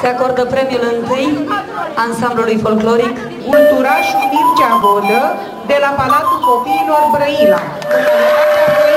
Se acordă premiul întâi ansamblului folcloric Ulturașul Mircea Vodă de la Palatul Copiilor Brăila. În calitatea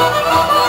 Oh, oh, oh, oh.